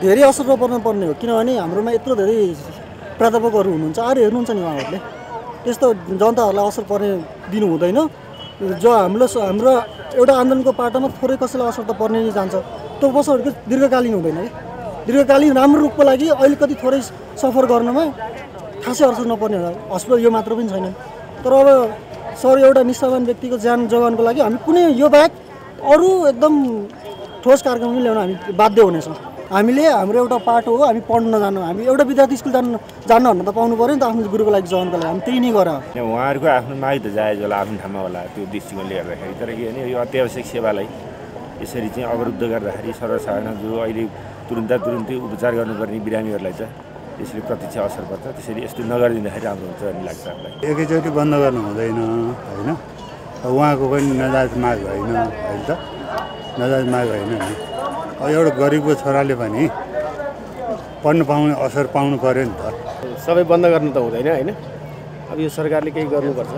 धेरै असर नपर्न पर्ने हो। किनभने हाम्रोमा यत्रो धेरै प्राध्यापकहरू हुनुहुन्छ आएर हेर्नुहुन्छ नि उहाँहरूले। त्यस्तो जनताहरूलाई असर पर्ने दिनु हुँदैन। जो हाम्रो हाम्रो एउटा आन्दोलनको पाटोमा थोरै कसैलाई असर त पर्ने नै जान्छ। त्यो वर्षहरूको दीर्घकालीन हुँदैन कि? दीर्घकालीन राम्रो रूपको लागि अलिकति थोरै सफर गर्नमा खासै असर नपर्ने होला। हस्पिटल यो मात्र पनि छैन। तर अब सर एउटा निष्ठावान व्यक्तिको ज्यान जोगानको लागि हामी कुनै यो बाहेक अरू एकदम ठोस कार्यक्रम पनि ल्याउन हामी बाध्य हुनेछौँ। हामीले हाम्रो एउटा पाटो हो हामी पढ्न जानु हामी एउटा विद्यार्थी स्कुल जानु जान्न भन्न त पाउनु पऱ्यो नि त आफ्नो गुरुको लागि जोगाउनको लागि हामी त्यही नै गर। यहाँ उहाँहरूको आफ्नो माग त जायज होला आफ्नो ठाउँमा होला त्यो दृष्टिकोणले हेर्दाखेरि। तर के भने यो अत्यावश्यक सेवालाई यसरी चाहिँ अवरुद्ध गर्दाखेरि सर्वसाधारण जो अहिले तुरुन्त तुरुन्तै उपचार गर्नुपर्ने बिरामीहरूलाई चाहिँ त्यसरी प्रत्यक्ष असर पर्छ। त्यसरी यस्तो नगरिदिँदाखेरि राम्रो हुन्छ भन्ने लाग्छ हामीलाई। एकैचोटि बन्द गर्नु हुँदैन होइन? उहाँको पनि नजायज माग होइन होइन त? नजायज माग होइन एउटा गरिबको छोराले पनि पढ्नु पाउने असर पाउनु पऱ्यो नि त। सबै बन्द गर्नु त हुँदैन होइन? अब यो सरकारले केही गर्नुपर्छ।